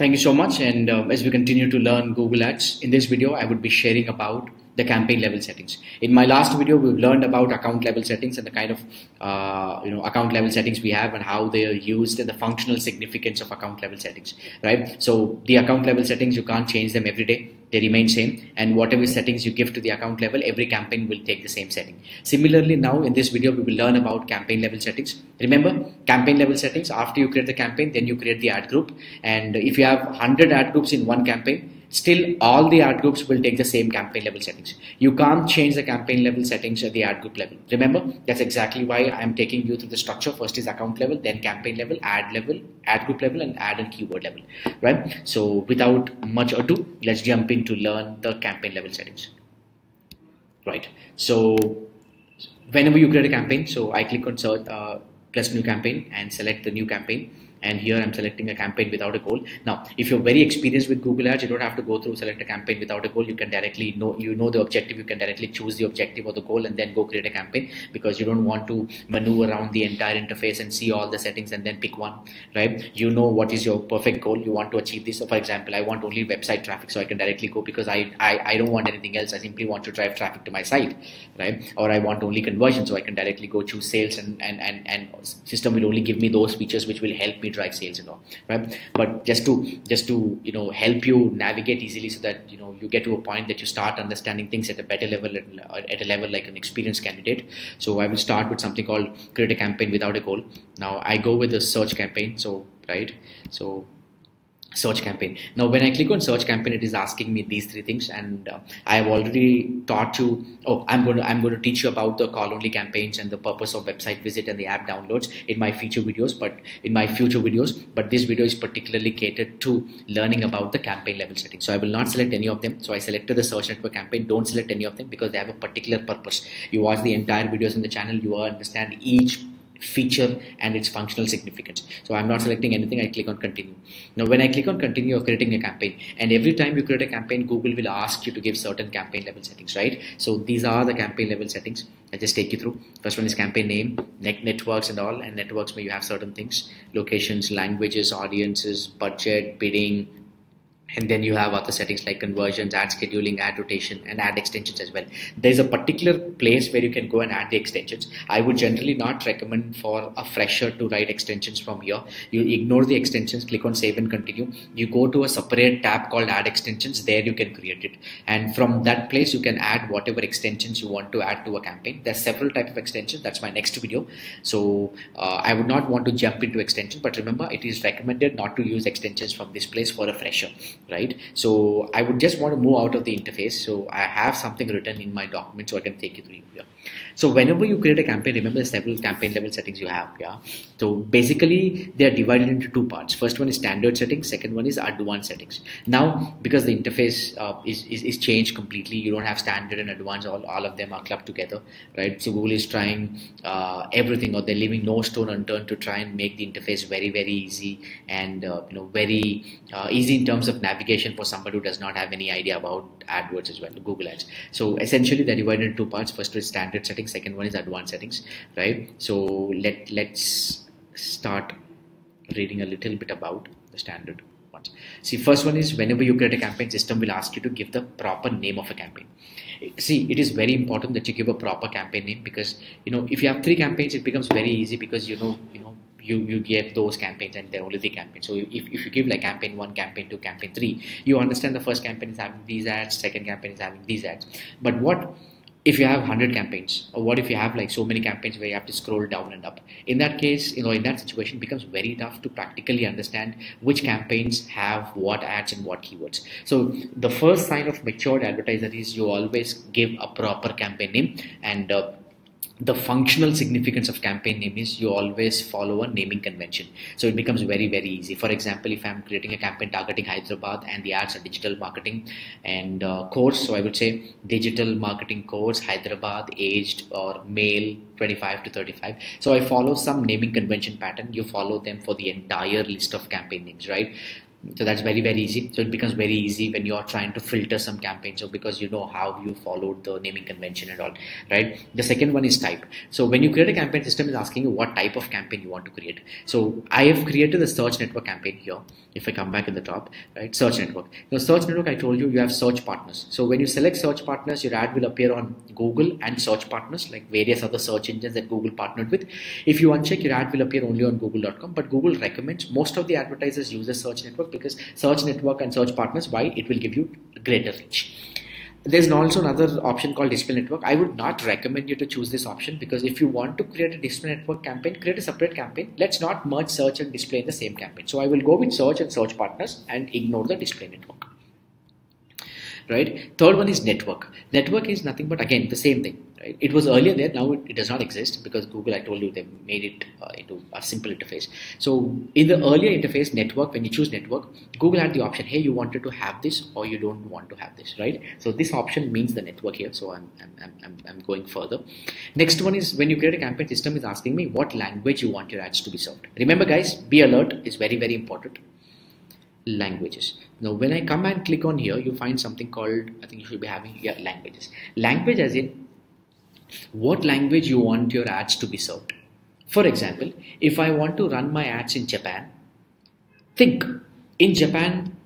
Thank you so much. And um, as we continue to learn Google Ads, in this video, I would be sharing about the campaign level settings. In my last video, we've learned about account level settings and the kind of uh, you know account level settings we have and how they are used and the functional significance of account level settings. Right. So the account level settings you can't change them every day they remain same and whatever settings you give to the account level every campaign will take the same setting. Similarly now in this video we will learn about campaign level settings. Remember campaign level settings after you create the campaign then you create the ad group. And if you have 100 ad groups in one campaign still all the ad groups will take the same campaign level settings. You can't change the campaign level settings at the ad group level. Remember, that's exactly why I'm taking you through the structure. First is account level, then campaign level, ad level, ad group level, and ad and keyword level, right? So without much ado, let's jump in to learn the campaign level settings, right? So whenever you create a campaign, so I click on search uh, plus new campaign and select the new campaign and here I'm selecting a campaign without a goal. Now, if you're very experienced with Google Ads, you don't have to go through select a campaign without a goal. You can directly know you know the objective. You can directly choose the objective or the goal and then go create a campaign because you don't want to maneuver around the entire interface and see all the settings and then pick one, right? You know what is your perfect goal. You want to achieve this. So, for example, I want only website traffic, so I can directly go because I I, I don't want anything else. I simply want to drive traffic to my site, right? Or I want only conversion, so I can directly go choose sales and and and, and system will only give me those features which will help me drive sales and all right? But just to just to you know help you navigate easily so that you know you get to a point that you start understanding things at a better level uh, at a level like an experienced candidate. So i will start with something called create a campaign without a goal. Now i go with a search campaign so right? So search campaign. Now when i click on search campaign it is asking me these three things and uh, i have already taught you oh i'm going to i'm going to teach you about the call only campaigns and the purpose of website visit and the app downloads in my future videos but in my future videos but this video is particularly catered to learning about the campaign level settings. So i will not select any of them. So i selected the search network campaign. Don't select any of them because they have a particular purpose. You watch the entire videos in the channel you understand each feature and its functional significance. So I'm not selecting anything, I click on continue. Now when I click on continue, you're creating a campaign and every time you create a campaign, Google will ask you to give certain campaign level settings, right? So these are the campaign level settings. I just take you through. First one is campaign name, net networks and all and networks where you have certain things, locations, languages, audiences, budget, bidding, and then you have other settings like conversions ad scheduling ad rotation and ad extensions as well. There's a particular place where you can go and add the extensions. I would generally not recommend for a fresher to write extensions from here. You ignore the extensions click on save and continue. You go to a separate tab called add extensions. There you can create it. And from that place you can add whatever extensions you want to add to a campaign. There's several type of extensions. That's my next video. So uh, i would not want to jump into extensions but remember it is recommended not to use extensions from this place for a fresher right? So I would just want to move out of the interface so I have something written in my document so I can take you through here so whenever you create a campaign remember the several campaign level settings you have yeah so basically they are divided into two parts first one is standard settings second one is advanced settings now because the interface uh, is, is, is changed completely you don't have standard and advanced all, all of them are clubbed together right so Google is trying uh, everything or they're leaving no stone unturned to try and make the interface very very easy and uh, you know very uh, easy in terms of navigation for somebody who does not have any idea about AdWords as well, Google Ads. So essentially they're divided into two parts. First is standard settings, second one is advanced settings, right? So let, let's start reading a little bit about the standard ones. See, first one is whenever you create a campaign, system will ask you to give the proper name of a campaign. See, it is very important that you give a proper campaign name because you know if you have three campaigns, it becomes very easy because you know you know you you get those campaigns and they're only the campaigns so if, if you give like campaign one campaign two campaign three you understand the first campaign is having these ads second campaign is having these ads but what if you have 100 campaigns or what if you have like so many campaigns where you have to scroll down and up? In that case you know in that situation it becomes very tough to practically understand which campaigns have what ads and what keywords. So the first sign of matured advertiser is you always give a proper campaign name and uh, the functional significance of campaign name is you always follow a naming convention. So it becomes very very easy. For example if i'm creating a campaign targeting hyderabad and the ads are digital marketing and uh, course so i would say digital marketing course hyderabad aged or male 25 to 35 so i follow some naming convention pattern. You follow them for the entire list of campaign names right so that's very very easy. So it becomes very easy when you're trying to filter some campaigns so because you know how you followed the naming convention and all right? The second one is type. So when you create a campaign system is asking you what type of campaign you want to create. So i have created a search network campaign here if i come back in the top right? Search network. Now search network i told you you have search partners. So when you select search partners your ad will appear on google and search partners like various other search engines that google partnered with. If you uncheck your ad will appear only on google.com but google recommends most of the advertisers use a search network because search network and search partners why? It will give you greater reach. There's also another option called display network. I would not recommend you to choose this option because if you want to create a display network campaign create a separate campaign let's not merge search and display in the same campaign. So i will go with search and search partners and ignore the display network. Right? Third one is network. Network is nothing but again the same thing right it was earlier there now it, it does not exist because google i told you they made it uh, into a simple interface. So in the earlier interface network when you choose network google had the option hey you wanted to have this or you don't want to have this right? So this option means the network here so i'm i'm, I'm, I'm going further. Next one is when you create a campaign system is asking me what language you want your ads to be served. Remember guys be alert is very very important. Languages. Now when i come and click on here you find something called i think you should be having here languages. Language as in what language you want your ads to be served. For example if i want to run my ads in japan think in japan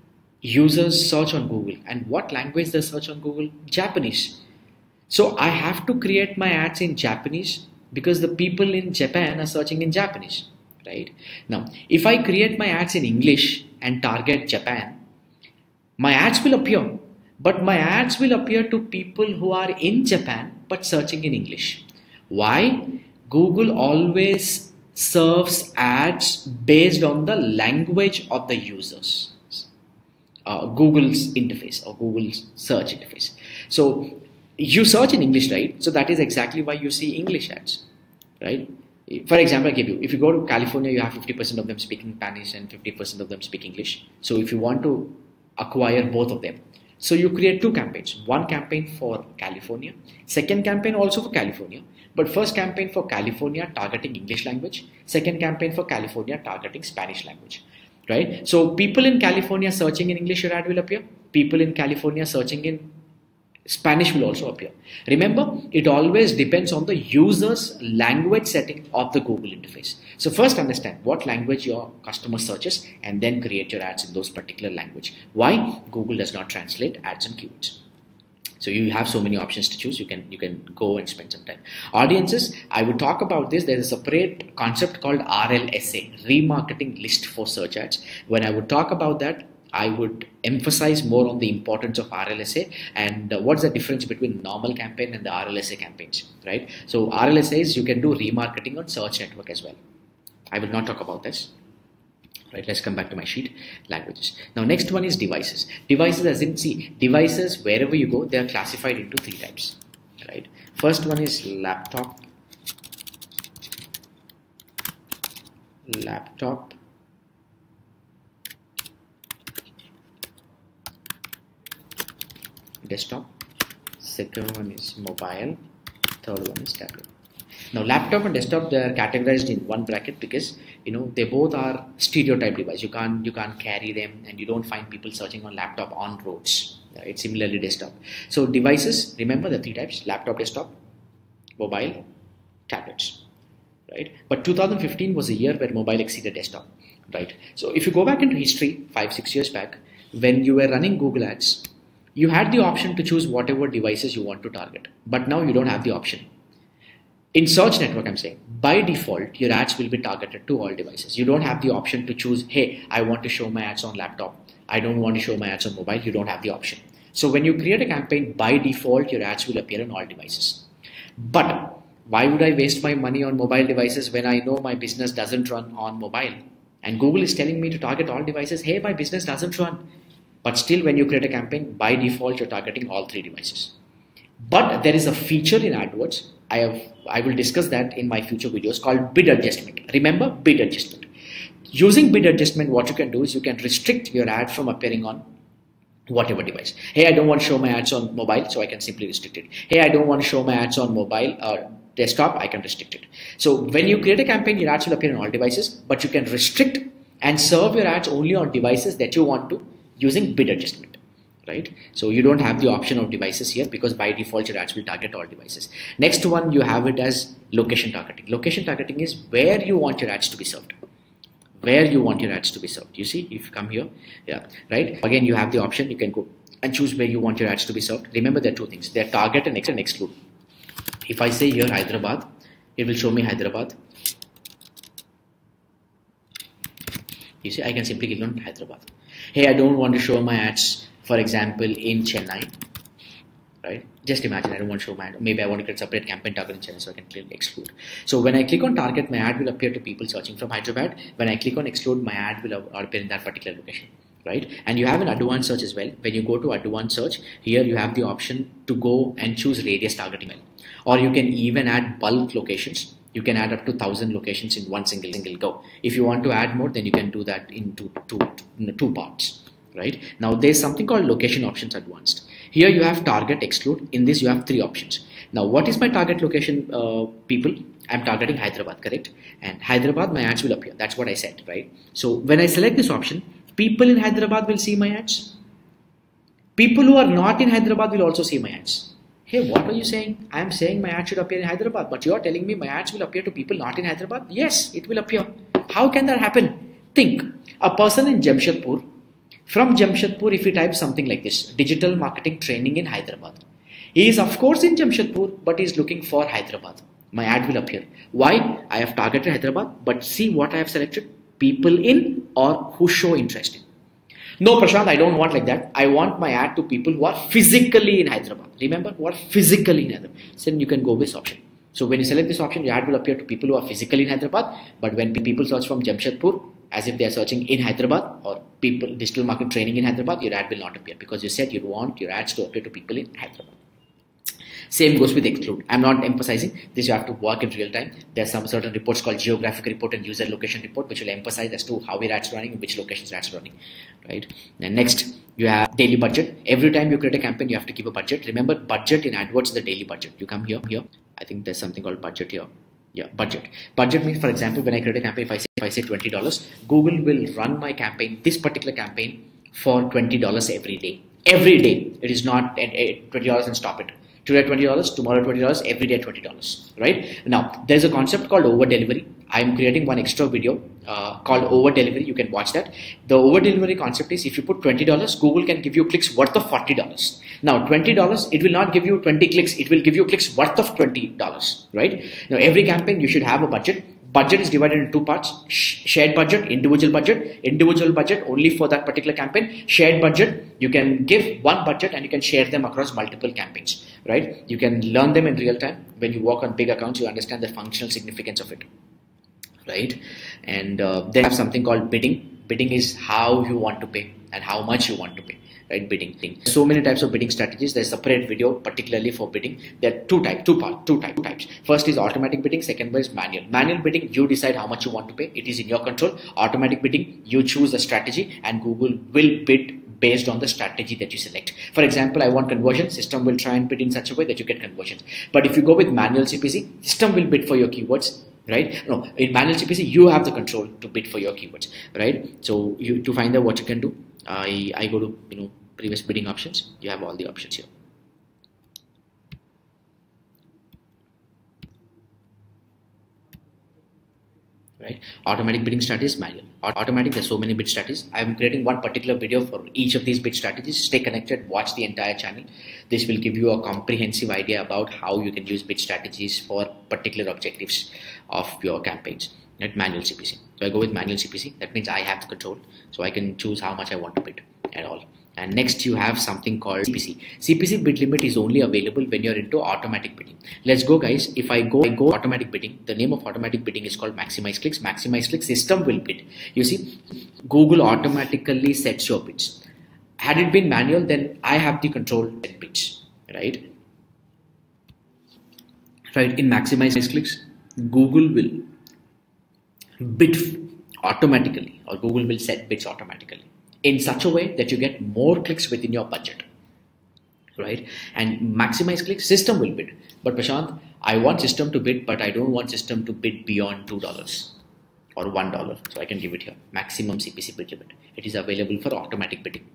users search on google. And what language they search on google? Japanese. So i have to create my ads in japanese because the people in japan are searching in japanese right? Now if i create my ads in english and target Japan, my ads will appear. But my ads will appear to people who are in Japan but searching in English. Why? Google always serves ads based on the language of the users. Uh, Google's interface or Google's search interface. So you search in English, right? So that is exactly why you see English ads, right? for example, I give you, if you go to California, you have 50% of them speaking Spanish and 50% of them speak English. So if you want to acquire both of them, so you create two campaigns, one campaign for California, second campaign also for California, but first campaign for California targeting English language, second campaign for California targeting Spanish language, right? So people in California searching in English, your ad will appear. People in California searching in Spanish will also appear. Remember, it always depends on the user's language setting of the Google interface. So first understand what language your customer searches and then create your ads in those particular language. Why? Google does not translate ads and keywords. So you have so many options to choose. You can you can go and spend some time. Audiences, I would talk about this. There is a separate concept called RLSA, remarketing list for search ads. When I would talk about that, I would emphasize more on the importance of RLSA and uh, what's the difference between normal campaign and the RLSA campaigns, right? So RLSAs, you can do remarketing on search network as well. I will not talk about this. Right, let's come back to my sheet languages now next one is devices devices as in see devices wherever you go they are classified into three types right first one is laptop laptop desktop. Second one is mobile. Third one is tablet. Now laptop and desktop they are categorized in one bracket because you know they both are stereotype device. You can't you can't carry them and you don't find people searching on laptop on roads. Right similarly desktop. So devices remember the three types laptop desktop mobile tablets right? But 2015 was a year where mobile exceeded desktop right? So if you go back into history five six years back when you were running google ads you had the option to choose whatever devices you want to target, but now you don't have the option. In search network, I'm saying by default, your ads will be targeted to all devices. You don't have the option to choose, hey, I want to show my ads on laptop. I don't want to show my ads on mobile. You don't have the option. So when you create a campaign, by default, your ads will appear on all devices. But why would I waste my money on mobile devices when I know my business doesn't run on mobile? And Google is telling me to target all devices. Hey, my business doesn't run. But still, when you create a campaign, by default, you're targeting all three devices. But there is a feature in AdWords. I have I will discuss that in my future videos called bid adjustment. Remember bid adjustment. Using bid adjustment, what you can do is you can restrict your ad from appearing on whatever device. Hey, I don't want to show my ads on mobile, so I can simply restrict it. Hey, I don't want to show my ads on mobile or desktop, I can restrict it. So when you create a campaign, your ads will appear on all devices, but you can restrict and serve your ads only on devices that you want to using bid adjustment right? So you don't have the option of devices here because by default your ads will target all devices. Next one you have it as location targeting. Location targeting is where you want your ads to be served. Where you want your ads to be served. You see if you come here yeah right? Again you have the option you can go and choose where you want your ads to be served. Remember there are two things. They're target and exclude if i say here hyderabad it will show me hyderabad. You see i can simply click on hyderabad hey i don't want to show my ads for example in chennai. Right? Just imagine i don't want to show my ad. Maybe i want to create separate campaign target in chennai so i can clearly exclude. So when i click on target my ad will appear to people searching from hyderabad. When i click on exclude my ad will appear in that particular location. Right? And you have an advanced search as well. When you go to advanced search here you have the option to go and choose radius targeting or you can even add bulk locations you can add up to 1000 locations in one single single go. If you want to add more then you can do that in two, parts right? Now there's something called location options advanced. Here you have target exclude. In this you have three options. Now what is my target location uh, people? I'm targeting hyderabad correct? And hyderabad my ads will appear. That's what i said right? So when i select this option people in hyderabad will see my ads. People who are not in hyderabad will also see my ads hey what are you saying i'm saying my ad should appear in hyderabad but you're telling me my ads will appear to people not in hyderabad yes it will appear how can that happen think a person in jamshedpur from Jamshedpur, if he types something like this, digital marketing training in Hyderabad, he is of course in Jamshedpur, but he is looking for Hyderabad. My ad will appear. Why? I have targeted Hyderabad, but see what I have selected? People in or who show interest in. No, Prashanth, I don't want like that. I want my ad to people who are physically in Hyderabad. Remember, who are physically in Hyderabad. So then you can go with this option. So when you select this option, your ad will appear to people who are physically in Hyderabad. But when people search from Jamshedpur, as if they are searching in Hyderabad or people digital market training in Hyderabad, your ad will not appear because you said you want your ads to appear to people in Hyderabad. Same goes with exclude. I'm not emphasizing this. You have to work in real time. There's some certain reports called geographic report and user location report, which will emphasize as to how ads running, which locations ads running, right? And next, you have daily budget. Every time you create a campaign, you have to keep a budget. Remember, budget in AdWords is the daily budget. You come here, here. I think there's something called budget here yeah budget budget means for example when i create a campaign if i say if i say $20 google will run my campaign this particular campaign for $20 every day every day it is not $20 and stop it today $20 tomorrow $20 every day $20 right? Now there's a concept called over delivery. I'm creating one extra video uh, called over delivery. You can watch that. The over delivery concept is if you put $20 google can give you clicks worth of $40 now $20 it will not give you 20 clicks. It will give you clicks worth of $20 right? Now every campaign you should have a budget budget is divided into two parts. Shared budget individual budget. Individual budget only for that particular campaign. Shared budget you can give one budget and you can share them across multiple campaigns right? You can learn them in real time. When you work on big accounts you understand the functional significance of it right? And uh, they have something called bidding. Bidding is how you want to pay and how much you want to pay right bidding thing. So many types of bidding strategies. There's a separate video particularly for bidding. There are two types two part two type two types. First is automatic bidding second one is manual. Manual bidding you decide how much you want to pay. It is in your control. Automatic bidding you choose the strategy and google will bid based on the strategy that you select. For example, I want conversion, system will try and bid in such a way that you get conversions. But if you go with manual CPC, system will bid for your keywords, right? No, in manual CPC, you have the control to bid for your keywords, right? So you to find out what you can do, I, I go to, you know, previous bidding options, you have all the options here. right? Automatic bidding strategies manual. Automatic there's so many bid strategies. I'm creating one particular video for each of these bid strategies. Stay connected. Watch the entire channel. This will give you a comprehensive idea about how you can use bid strategies for particular objectives of your campaigns manual cpc so i go with manual cpc that means i have the control so i can choose how much i want to bid at all and next you have something called CPC. CPC bid limit is only available when you're into automatic bidding. Let's go guys. If I go, I go automatic bidding, the name of automatic bidding is called maximize clicks. Maximize clicks system will bid. You see, Google automatically sets your bids. Had it been manual, then I have the control set bids, right? Right, in maximize clicks, Google will bid automatically or Google will set bids automatically in such a way that you get more clicks within your budget right? And maximize clicks system will bid. But prashanth i want system to bid but i don't want system to bid beyond two dollars or one dollar. So I can give it here. Maximum CPC bid limit. It is available for automatic bidding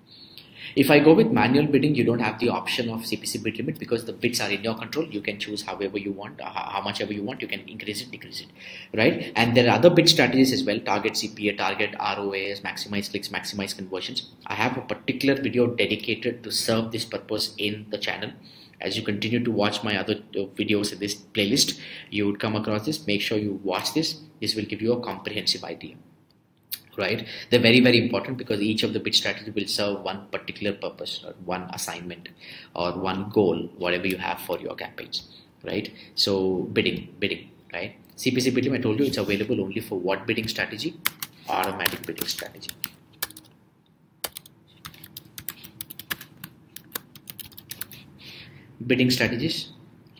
if I go with manual bidding, you don't have the option of CPC bid limit because the bids are in your control. You can choose however you want, uh, how much ever you want. You can increase it, decrease it, right? And there are other bid strategies as well: target CPA, target ROAS, maximize clicks, maximize conversions. I have a particular video dedicated to serve this purpose in the channel. As you continue to watch my other uh, videos in this playlist, you would come across this. Make sure you watch this. This will give you a comprehensive idea right? They're very very important because each of the bid strategy will serve one particular purpose or one assignment or one goal whatever you have for your campaigns right? So bidding bidding right? Cpc bidding i told you it's available only for what bidding strategy? Automatic bidding strategy. Bidding strategies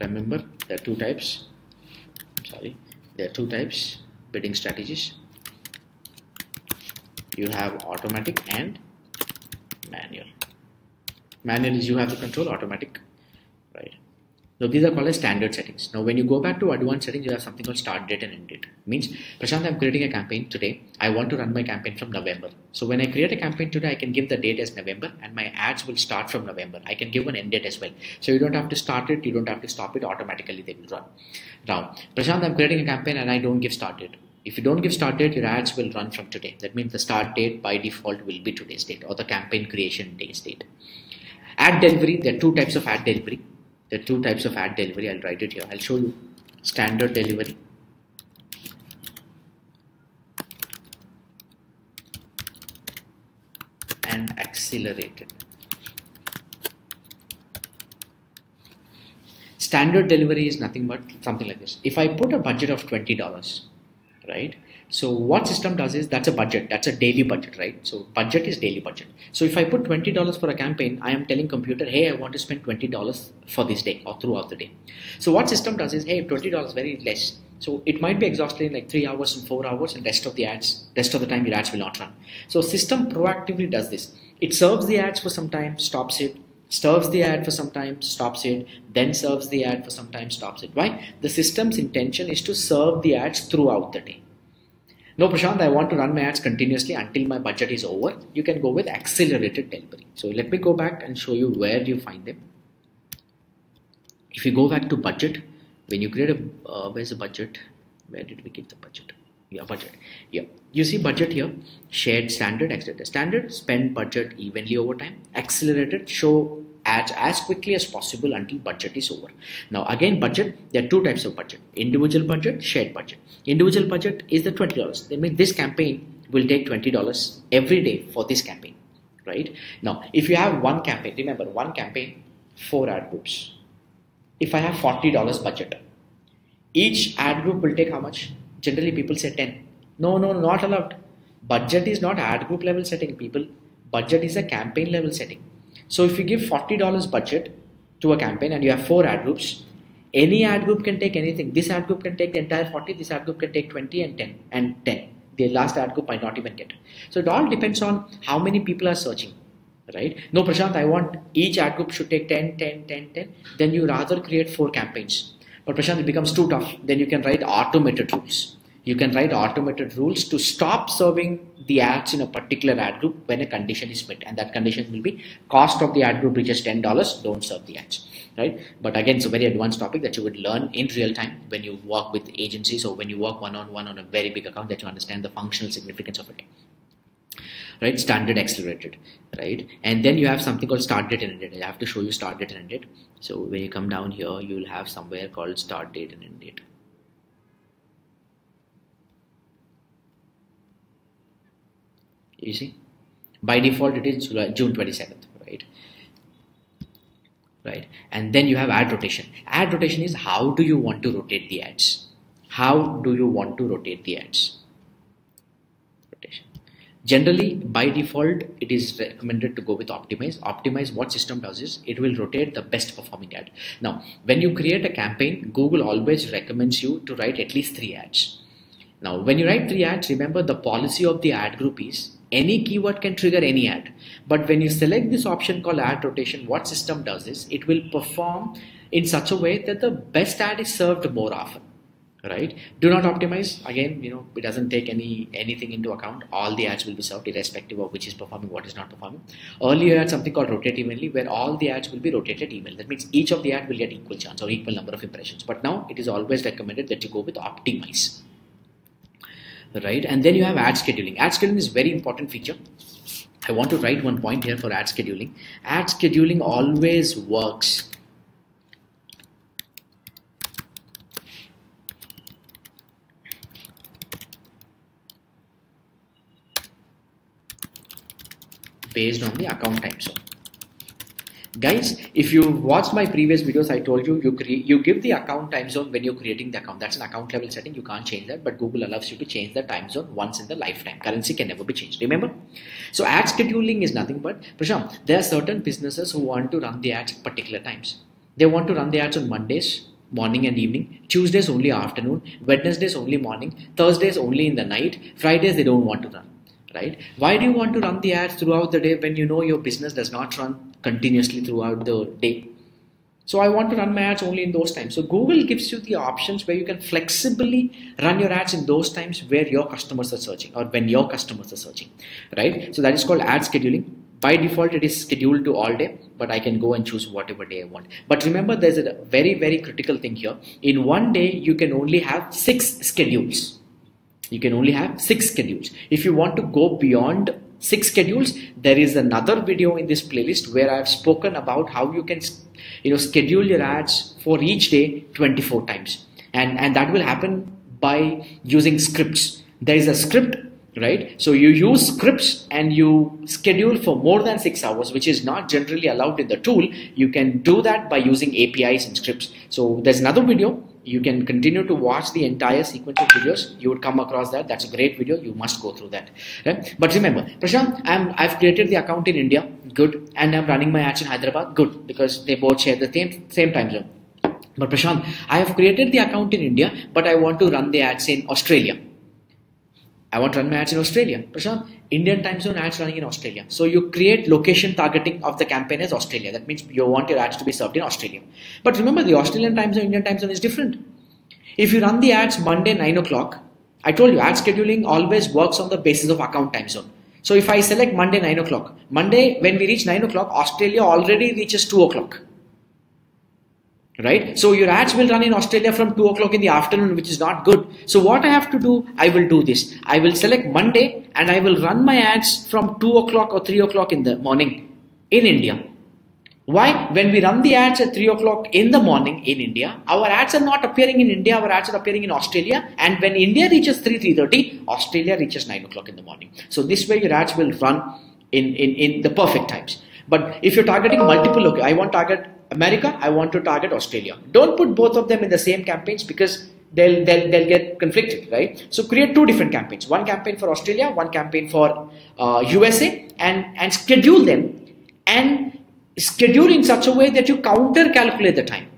remember there are two types. Sorry. There are two types. Bidding strategies you have automatic and manual. Manual is you have the control automatic right? So these are called as standard settings. Now when you go back to advanced settings you have something called start date and end date. Means prashanth i'm creating a campaign today. I want to run my campaign from november. So when i create a campaign today i can give the date as november and my ads will start from november. I can give an end date as well. So you don't have to start it. You don't have to stop it. Automatically they will run. Now prashanth i'm creating a campaign and i don't give start date if you don't give start date, your ads will run from today. That means the start date by default will be today's date or the campaign creation day's date. Ad delivery, there are two types of ad delivery. There are two types of ad delivery. I'll write it here. I'll show you standard delivery. And accelerated. Standard delivery is nothing but something like this. If I put a budget of $20, right? So what system does is that's a budget that's a daily budget right? So budget is daily budget. So if i put $20 for a campaign i am telling computer hey i want to spend $20 for this day or throughout the day. So what system does is hey $20 very less. So it might be exhausted in like three hours and four hours and rest of the ads rest of the time your ads will not run. So system proactively does this. It serves the ads for some time stops it serves the ad for some time, stops it, then serves the ad for some time, stops it. Why? The system's intention is to serve the ads throughout the day. No, Prashanth, I want to run my ads continuously until my budget is over. You can go with accelerated delivery. So let me go back and show you where you find them. If you go back to budget, when you create a, uh, where's the budget? Where did we keep the budget? Yeah, budget. Yeah, you see budget here. Shared standard, accelerated standard, spend budget evenly over time. Accelerated, show ads as quickly as possible until budget is over. Now again budget, there are two types of budget. Individual budget, shared budget. Individual budget is the $20. That means this campaign will take $20 every day for this campaign. Right? Now if you have one campaign, remember one campaign, four ad groups. If I have $40 budget, each ad group will take how much? Generally people say 10. No, no, not allowed. Budget is not ad group level setting people. Budget is a campaign level setting so if you give $40 budget to a campaign and you have four ad groups, any ad group can take anything. This ad group can take the entire 40, this ad group can take 20 and 10 and 10. The last ad group might not even get. it So it all depends on how many people are searching. Right? No, Prashanth, I want each ad group should take 10, 10, 10, 10. Then you rather create four campaigns. But Prashanth, it becomes too tough. Then you can write automated rules. You can write automated rules to stop serving the ads in a particular ad group when a condition is met. And that condition will be cost of the ad group reaches $10 don't serve the ads. Right? But again it's a very advanced topic that you would learn in real time when you work with agencies or when you work one-on-one on a very big account that you understand the functional significance of it right? Standard accelerated right? And then you have something called start date and end date i have to show you start date and end date. So when you come down here you will have somewhere called start date and end date. You see? By default it is July, June 27th right? Right? And then you have ad rotation. Ad rotation is how do you want to rotate the ads? How do you want to rotate the ads? Rotation generally by default it is recommended to go with optimize. Optimize what system does is it will rotate the best performing ad. Now when you create a campaign google always recommends you to write at least three ads. Now when you write three ads remember the policy of the ad group is any keyword can trigger any ad. But when you select this option called ad rotation what system does is it will perform in such a way that the best ad is served more often right? Do not optimize. Again you know it doesn't take any anything into account. All the ads will be served irrespective of which is performing what is not performing. Earlier had something called rotate evenly where all the ads will be rotated evenly that means each of the ad will get equal chance or equal number of impressions. But now it is always recommended that you go with optimize. Right? And then you have ad scheduling. Ad scheduling is very important feature. I want to write one point here for ad scheduling. Ad scheduling always works based on the account time zone guys if you watched my previous videos i told you you create you give the account time zone when you're creating the account. That's an account level setting. You can't change that but google allows you to change the time zone once in the lifetime. Currency can never be changed. Remember? So ad scheduling is nothing but Prashanth, there are certain businesses who want to run the ads at particular times. They want to run the ads on mondays morning and evening. Tuesdays only afternoon. Wednesdays only morning. Thursdays only in the night. Fridays they don't want to run right? Why do you want to run the ads throughout the day when you know your business does not run continuously throughout the day? So i want to run my ads only in those times. So google gives you the options where you can flexibly run your ads in those times where your customers are searching or when your customers are searching right? So that is called ad scheduling. By default it is scheduled to all day but i can go and choose whatever day i want. But remember there's a very very critical thing here. In one day you can only have six schedules you can only have six schedules. If you want to go beyond six schedules there is another video in this playlist where i've spoken about how you can you know schedule your ads for each day 24 times. And and that will happen by using scripts. There is a script right? So you use scripts and you schedule for more than six hours which is not generally allowed in the tool. You can do that by using apis and scripts. So there's another video you can continue to watch the entire sequence of videos. You would come across that. That's a great video. You must go through that. But remember prashanth i'm i've created the account in india. Good. And i'm running my ads in hyderabad. Good. Because they both share the same same time zone. But prashanth i have created the account in india but i want to run the ads in australia I want to run my ads in Australia. Prashanth, Indian time zone ads running in Australia. So you create location targeting of the campaign as Australia. That means you want your ads to be served in Australia. But remember, the Australian time zone, Indian time zone is different. If you run the ads Monday 9 o'clock, I told you ad scheduling always works on the basis of account time zone. So if I select Monday 9 o'clock, Monday when we reach 9 o'clock, Australia already reaches 2 o'clock right? So your ads will run in Australia from 2 o'clock in the afternoon, which is not good. So what I have to do, I will do this. I will select Monday and I will run my ads from 2 o'clock or 3 o'clock in the morning in India. Why? When we run the ads at 3 o'clock in the morning in India, our ads are not appearing in India, our ads are appearing in Australia. And when India reaches 3, 3.30, Australia reaches 9 o'clock in the morning. So this way your ads will run in, in, in the perfect times. But if you're targeting multiple, okay, I want target America, I want to target Australia. Don't put both of them in the same campaigns because they'll, they'll, they'll get conflicted, right? So create two different campaigns. One campaign for Australia, one campaign for uh, USA and, and schedule them and schedule in such a way that you counter calculate the time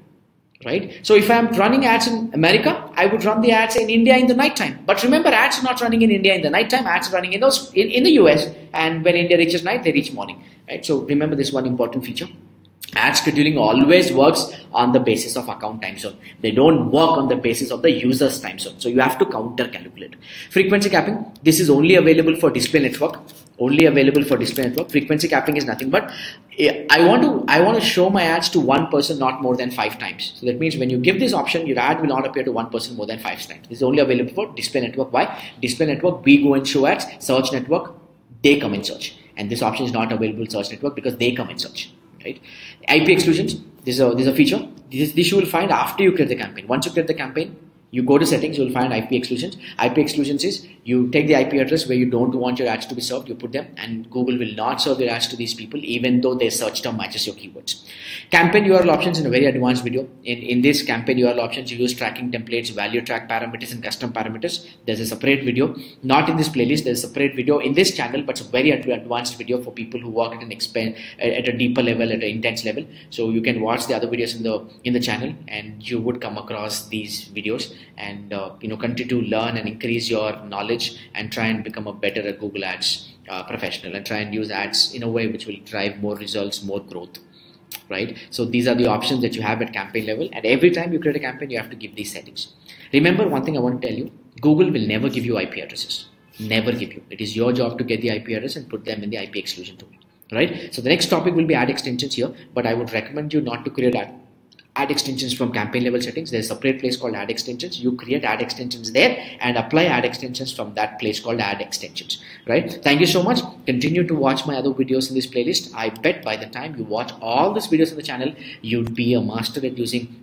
right? So if I'm running ads in America, I would run the ads in India in the night time. But remember, ads are not running in India in the night time. Ads are running in those in, in the US, and when India reaches night, they reach morning, right? So remember this one important feature. Ad scheduling always works on the basis of account time zone. They don't work on the basis of the user's time zone. So you have to counter calculate. Frequency capping, this is only available for display network. Only available for display network. Frequency capping is nothing but eh, I want to I want to show my ads to one person not more than five times. So that means when you give this option, your ad will not appear to one person more than five times. This is only available for display network. Why? Display network, we go and show ads. Search network, they come and search. And this option is not available search network because they come and search right? IP exclusions, this is a, this is a feature. This, this you will find after you create the campaign. Once you create the campaign, you go to settings, you will find IP exclusions. IP exclusions is you take the IP address where you don't want your ads to be served, you put them, and Google will not serve your ads to these people even though their search term matches your keywords. Campaign URL options in a very advanced video. In, in this campaign URL options, you use tracking templates, ValueTrack parameters, and custom parameters. There's a separate video, not in this playlist, there's a separate video in this channel, but it's a very advanced video for people who work at an expand at a deeper level, at an intense level. So you can watch the other videos in the in the channel and you would come across these videos and uh, you know continue to learn and increase your knowledge and try and become a better Google Ads uh, professional and try and use ads in a way which will drive more results, more growth. right? So these are the options that you have at campaign level. And every time you create a campaign, you have to give these settings. Remember one thing I want to tell you: Google will never give you IP addresses. Never give you. It is your job to get the IP address and put them in the IP exclusion tool. Right? So the next topic will be ad extensions here, but I would recommend you not to create ad ad extensions from campaign level settings. There's a separate place called ad extensions. You create ad extensions there and apply ad extensions from that place called ad extensions. Right? Thank you so much. Continue to watch my other videos in this playlist. I bet by the time you watch all these videos on the channel, you'd be a master at using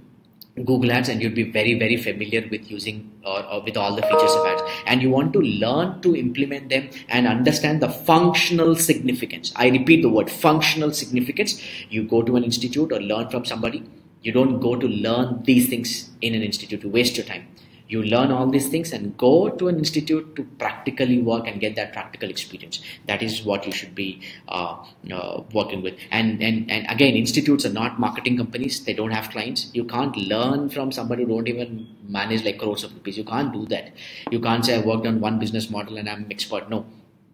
Google Ads and you'd be very very familiar with using or, or, with all the features of ads and you want to learn to implement them and understand the functional significance. I repeat the word functional significance. You go to an institute or learn from somebody you don't go to learn these things in an institute to waste your time. You learn all these things and go to an institute to practically work and get that practical experience. That is what you should be uh, uh, working with. And, and and again, institutes are not marketing companies. They don't have clients. You can't learn from somebody who don't even manage like crores of rupees. You can't do that. You can't say I worked on one business model and I'm expert. No,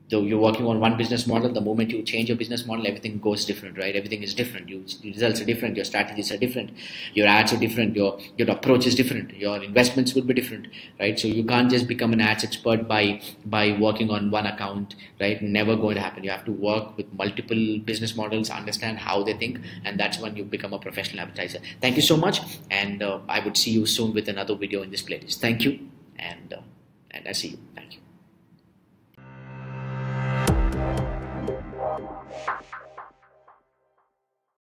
though you're working on one business model the moment you change your business model everything goes different right? Everything is different. You, your results are different. Your strategies are different. Your ads are different. Your your approach is different. Your investments will be different right? So you can't just become an ads expert by by working on one account right? Never going to happen. You have to work with multiple business models understand how they think and that's when you become a professional advertiser. Thank you so much and uh, i would see you soon with another video in this playlist. Thank you and uh, and i see you. Thank you